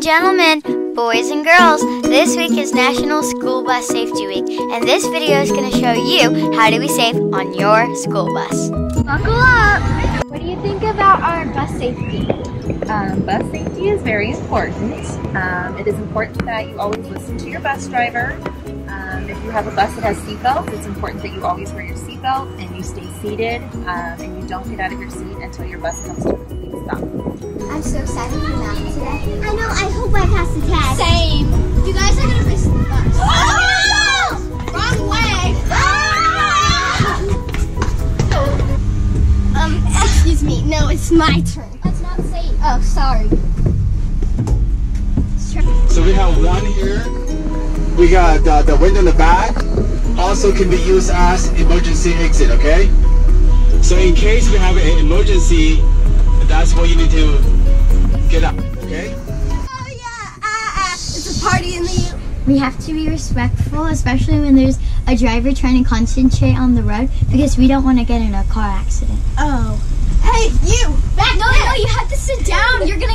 and gentlemen, boys and girls, this week is National School Bus Safety Week, and this video is going to show you how to be safe on your school bus. Buckle up! What do you think about our bus safety? Um, bus safety is very important. Um, it is important that you always listen to your bus driver. If you have a bus that has seatbelts, it's important that you always wear your seatbelt and you stay seated um, and you don't get out of your seat until your bus comes to a complete stop. I'm so excited for math today. I know, I hope I pass the test. Same. You guys are gonna miss the bus. Oh! Wrong way. Um, excuse me. No, it's my turn. That's not safe. Oh, sorry. We got uh, the window in the back. Also can be used as emergency exit, okay? So in case we have an emergency, that's what you need to get up, okay? Oh yeah. Ah, ah. It's a party in the. We have to be respectful, especially when there's a driver trying to concentrate on the road, because we don't want to get in a car accident. Oh. Hey, you! Back no, no, you have to sit down. You're gonna